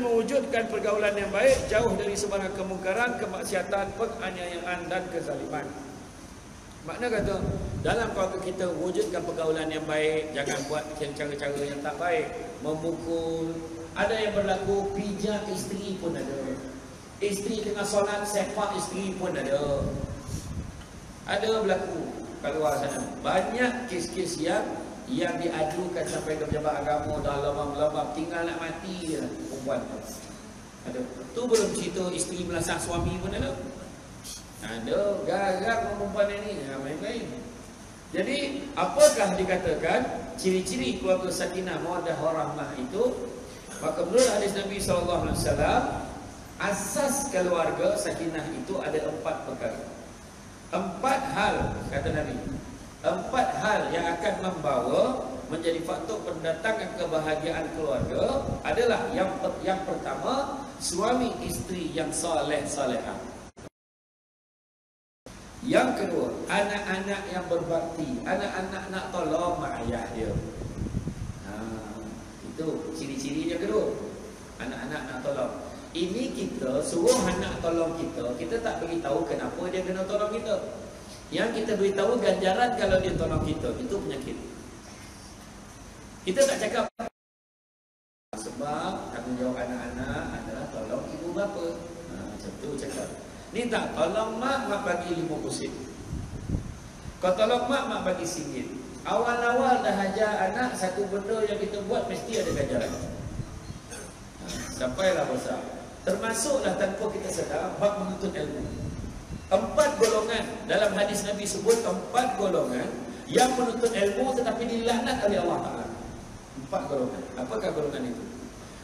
mewujudkan pergaulan yang baik jauh dari sebarang kemungkaran, kemaksiatan, penganiayaan dan kezaliman. Makna kata dalam keluarga kita wujudkan pergaulan yang baik, jangan buat cara-cara yang tak baik, memukul. Ada yang berlaku pijak isteri pun ada. Isteri tengah solat sepak isteri pun ada. Ada berlaku kat luar sana. Banyak kes-kes yang yang diadukan sampai ke pejabat agama dah lama-lama tinggal nak mati je perempuan tu. Ada. Tu belum cerita isteri melasak suami pun ada. Ada gagak perempuan ini ha, main-main. Jadi apakah dikatakan ciri-ciri keluarga sakinah mawaddah warahmah itu? Maka menurut hadis Nabi wasallam asas keluarga sakinah itu ada empat perkara. Empat hal kata Nabi. Empat hal yang akan membawa menjadi faktor pendatangan kebahagiaan keluarga adalah yang yang pertama suami isteri yang soleh solehah. Yang kedua, anak-anak yang berbakti, anak-anak nak tolong mak ayah dia. Ha, itu ciri-ciri yang kedua. Anak-anak nak tolong. Ini kita suruh anak tolong kita, kita tak beritahu kenapa dia kena tolong kita. Yang kita beritahu ganjaran kalau dia tolong kita, itu penyakit. Kita tak cakap sebab tanggungjawab anak-anak adalah tolong ibu bapa. Ha, macam tu cakap. Ni tak, tolong mak, mak bagi lima pusit. Kau tolong mak, mak bagi singgit. Awal-awal dah ajar anak satu benda yang kita buat mesti ada ganjaran. Ha, sampailah besar. Termasuklah tanpa kita sedar, bab menuntut ilmu. Empat golongan dalam hadis Nabi sebut empat golongan yang menuntut ilmu tetapi dilaknat oleh Allah Taala. Empat golongan. Apakah golongan itu?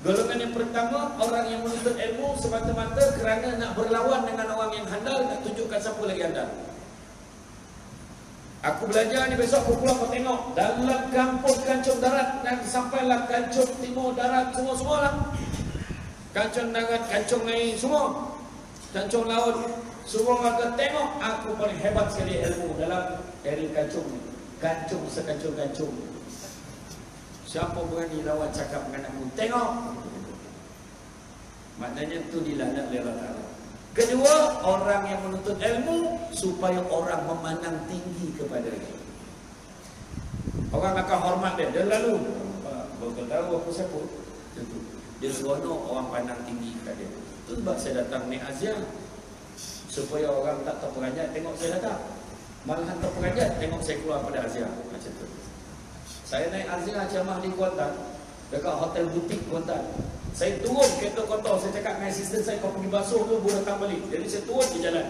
Golongan yang pertama, orang yang menuntut ilmu semata-mata kerana nak berlawan dengan orang yang handal, nak tunjukkan siapa lagi handal. Aku belajar ni besok aku pulang kau tengok dalam kampung kancung darat dan sampailah kancung timur darat semua-semua lah. Kancung darat, kancung air semua. Kancung laut. Semua orang tengok aku paling hebat sekali ilmu dalam area kancung ni. Kancung sekancung-kancung. Siapa berani lawan cakap dengan aku? Tengok. Maknanya tu dilaknat oleh Allah Ta'ala. Kedua, orang yang menuntut ilmu supaya orang memandang tinggi kepada dia. Orang akan hormat dia. Dia lalu. Bapak tahu aku siapa? Tentu. Dia seronok orang pandang tinggi kepada dia. Itu sebab saya datang ni Azia. Supaya orang tak terperanjat tengok saya datang. Malahan terperanjat tengok saya keluar pada Azia. Macam tu. Saya naik Azia ceramah di Kuantan. Dekat hotel butik Kuantan. Saya turun kereta kotor. Saya cakap dengan assistant saya Kau pergi basuh tu Boleh datang balik. Jadi saya turun di jalan.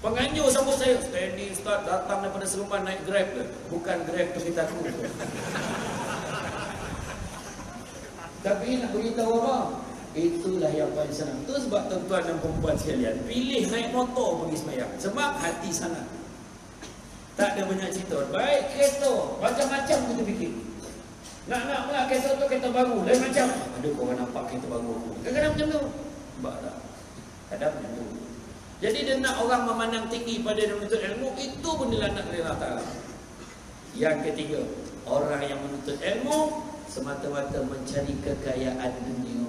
Penganjur sambut saya Steady start. Datang daripada Seremban naik grab ke? Bukan grab tu kita tu Tapi nak beritahu apa? Itulah yang paling senang. Itu sebab tuan-tuan dan perempuan sekalian Pilih naik motor pergi semayang. Sebab hati sana tak ada banyak cerita. Baik kereta, macam-macam kita fikir. Nak-nak pula kereta tu kereta baru. Lain macam. Ada korang nampak kereta baru. Kadang-kadang macam tu. Sebab tak. Kadang macam tu. Jadi dia nak orang memandang tinggi pada dia menuntut ilmu. Itu pun dia nak oleh Allah Yang ketiga. Orang yang menuntut ilmu. Semata-mata mencari kekayaan dunia.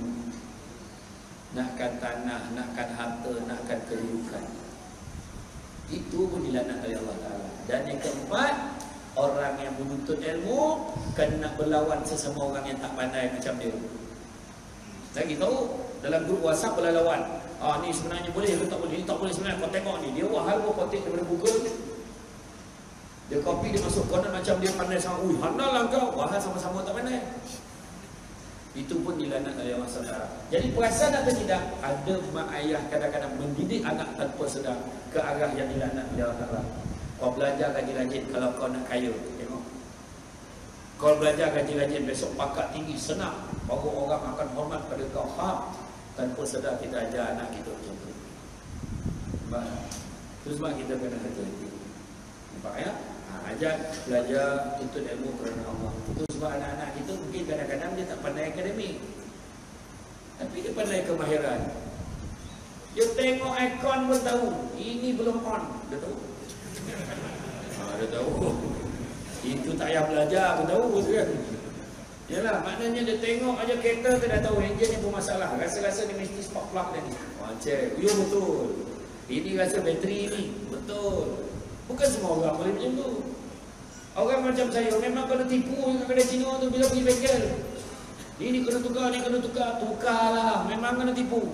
Nakkan tanah, nakkan harta, nakkan kedudukan. Itu pun dilaknat oleh Allah Ta'ala. Dan yang keempat, orang yang menuntut ilmu kena berlawan sesama orang yang tak pandai macam dia. Lagi tahu dalam grup WhatsApp boleh lawan. Ah ni sebenarnya boleh ke tak boleh? Ni tak boleh sebenarnya. Kau tengok ni, dia wahal pun kotik daripada Google. Dia copy dia masuk konon macam dia pandai sama. Ui, handal lah kau. Wahal sama-sama tak pandai. Itu pun dilanat oleh Allah SWT. Jadi perasan atau tidak, ada mak ayah kadang-kadang mendidik anak tanpa sedar ke arah yang dilanat oleh Allah SWT. Kau belajar rajin-rajin kalau kau nak kaya. Tengok. Kau belajar rajin-rajin besok pakat tinggi, senang. Baru orang akan hormat pada kau. Ha? Tanpa sedar kita ajar anak kita macam tu. Itu sebab kita kena hati-hati. Nampak ya? Ha, ajar, belajar, tuntut ilmu kerana Allah. Itu sebab anak-anak kita mungkin kadang-kadang dia tak pandai akademik. Tapi dia pandai kemahiran. Dia tengok aircon pun tahu. Ini belum on. Dia tahu. Ha, dia tahu. Itu tak payah belajar pun tahu kan. Yalah, maknanya dia tengok aja kereta tu dah tahu enjin ni bermasalah. Rasa-rasa dia mesti spark plug dia ni. Macam, ya betul. Ini rasa bateri ni. Betul. Bukan semua orang boleh macam tu. Orang macam saya memang kena tipu dengan kedai Cina tu bila pergi bengkel. Ini kena tukar, ini kena tukar. Tukarlah. Memang kena tipu.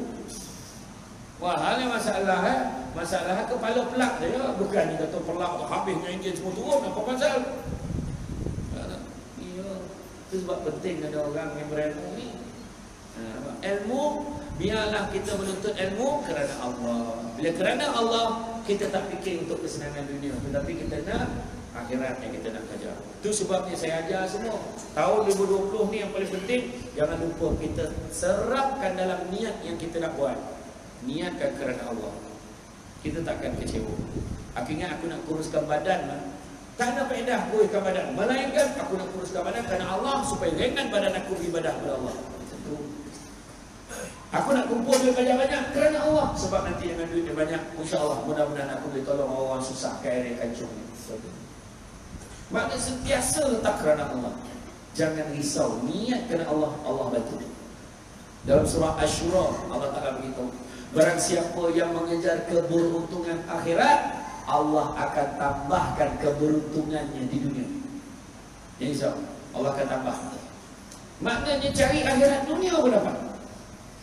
Wah, hal masalah eh. Masalah kepala pelak dia. Bukan ni kata pelak tu habis dengan enjin semua turun. Apa pasal? Itu sebab penting ada orang yang berilmu ni. Ilmu, biarlah kita menuntut ilmu kerana Allah. Bila kerana Allah, kita tak fikir untuk kesenangan dunia. Tetapi kita nak akhirat yang kita nak kajar. Itu sebabnya saya ajar semua. Tahun 2020 ni yang paling penting, jangan lupa kita serapkan dalam niat yang kita nak buat. Niatkan kerana Allah. Kita takkan kecewa. Aku ingat aku nak kuruskan badan lah. Tak ada faedah aku ikan badan. Melainkan aku nak kuruskan badan kerana Allah supaya ringan badan aku beribadah kepada Allah. Aku nak kumpul duit banyak-banyak kerana Allah. Sebab nanti dengan duit yang banyak, insya Allah mudah-mudahan aku boleh tolong orang susah ke air kancung ni. Maknanya sentiasa letak kerana Allah. Jangan risau. Niat kerana Allah, Allah bantu. Dalam surah Ashura, Allah Ta'ala beritahu. Barang siapa yang mengejar keberuntungan akhirat, Allah akan tambahkan keberuntungannya di dunia. Jadi so, Allah akan tambah. Maknanya cari akhirat dunia pun dapat.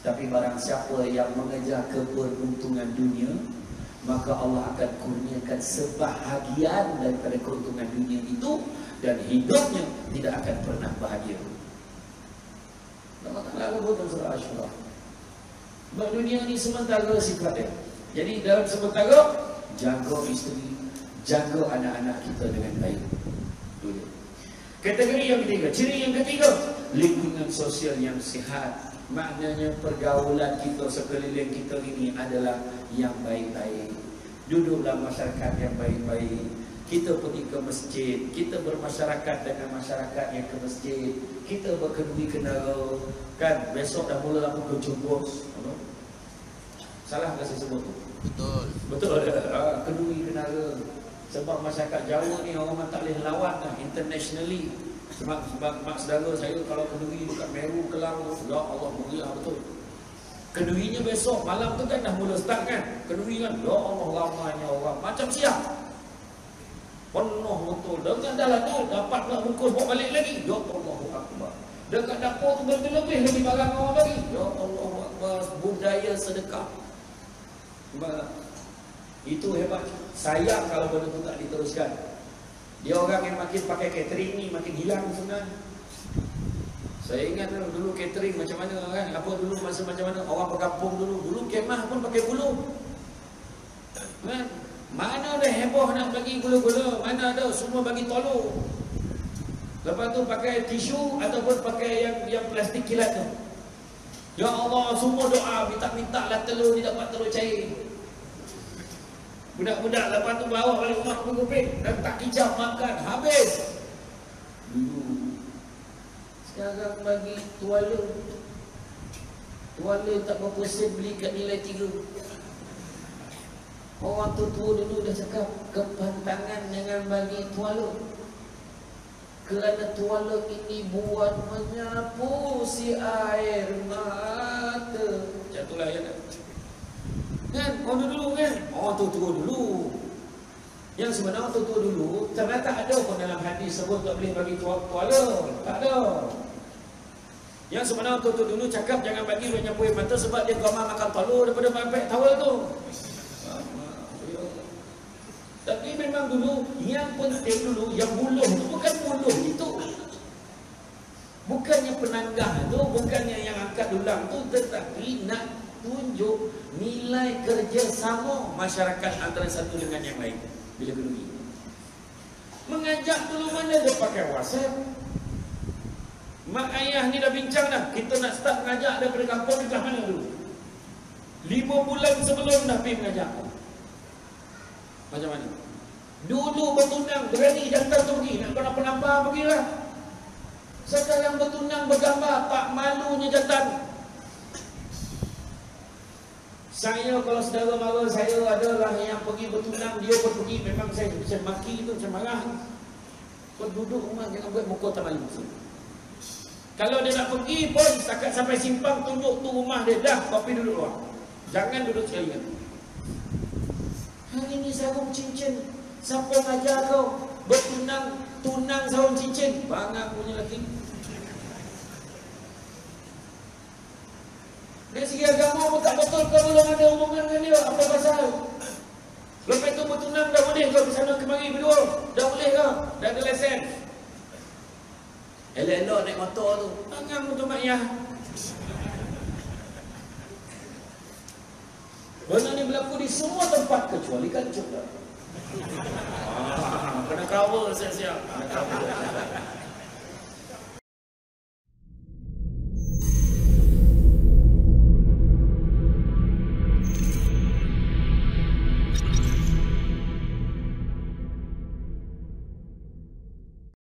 Tapi barang siapa yang mengejar keberuntungan dunia, maka Allah akan kurniakan sebahagian daripada keuntungan dunia itu dan hidupnya tidak akan pernah bahagia. Allah Ta'ala berkata surah Ashura. Sebab dunia ini sementara sifatnya. Jadi dalam sementara, jaga isteri, jaga anak-anak kita dengan baik. Dulu. Kategori yang ketiga, ciri yang ketiga, lingkungan sosial yang sihat. Maknanya pergaulan kita sekeliling kita ini adalah yang baik-baik. Duduklah masyarakat yang baik-baik. Kita pergi ke masjid, kita bermasyarakat dengan masyarakat yang ke masjid. Kita berkedui kenal, kan besok dah mula aku ke Jumbos. Salah tak saya sebut tu? Betul. Betul. Ha, kedui kenara. Sebab masyarakat Jawa ni orang tak boleh lawan lah internationally. Sebab sebab mak saudara saya kalau kedui dekat Meru, Kelang, ya Allah mulia betul. Keduinya besok malam tu kan dah mula start kan. Kedui kan, ya Allah lamanya orang macam siap. Penuh betul. Dengan dalam tu dapat nak bungkus bawa balik lagi. Ya Allah Akbar. Dekat dapur tu berlebih lagi barang orang lagi. Ya Allah Akbar. Budaya sedekah. Nampak Itu hebat. Sayang kalau benda tu tak diteruskan. Dia orang yang makin pakai catering ni makin hilang sebenarnya. Saya ingat dulu, dulu catering macam mana kan? Apa dulu masa macam mana? Orang berkampung dulu. Dulu kemah pun pakai bulu. Kan? Mana ada heboh nak bagi gula-gula? Mana ada semua bagi tolong. Lepas tu pakai tisu ataupun pakai yang yang plastik kilat tu. Ya Allah, semua doa minta-minta lah telur ni dapat telur cair. Budak-budak lepas tu bawa balik rumah pun kuping dan tak hijab makan habis. Dulu. Sekarang bagi tuala. Tuala tak berapa sen beli kat nilai tiga. Orang tu tua dulu dah cakap kepantangan dengan bagi tuala. Kerana tuala ini buat menyapu si air mata. Macam itulah ya kan? Kan? Orang dulu kan? Orang tua-tua dulu. Yang sebenarnya tua-tua dulu, ternyata ada pun dalam hadis sebut tak boleh bagi tuala. Tak ada. Yang sebenarnya tua-tua dulu cakap jangan bagi duit nyapu mata sebab dia gamar makan telur daripada mampek tawal tu. Tapi memang dulu yang penting dulu yang buluh tu bukan buluh itu. Bukannya penanggah tu, bukannya yang angkat dulang tu tetapi nak tunjuk nilai kerjasama masyarakat antara satu dengan yang lain bila kedui. Mengajak dulu mana dia pakai WhatsApp. Mak ayah ni dah bincang dah. Kita nak start mengajak daripada kampung di mana dulu. Lima bulan sebelum dah pergi mengajak. Macam mana? Dulu bertunang berani jantan tu pergi. Nak kena penambah pergilah. Sekarang bertunang bergambar tak malunya jantan. Saya kalau saudara mara saya adalah yang pergi bertunang dia pun pergi memang saya macam maki tu macam marah. Kau duduk rumah jangan buat muka tak malu. Kalau dia nak pergi pun setakat sampai simpang tunjuk tu rumah dia dah kopi duduk luar. Jangan duduk sekali kan. Hari ni sarung cincin. Siapa ngajar kau bertunang tunang sarung cincin? Bangang punya lagi. Agama pun tak betul kau belum ada hubungan dengan dia. Apa pasal? Lepas tu bertunang dah boleh kau ke sana kemari berdua. Dah boleh kau? Dah ada lesen. Elok-elok naik motor tu. Tangan untuk mak yah. Benda ni berlaku di semua tempat kecuali kancut dah. Ah, kena cover siap-siap. Kena cover.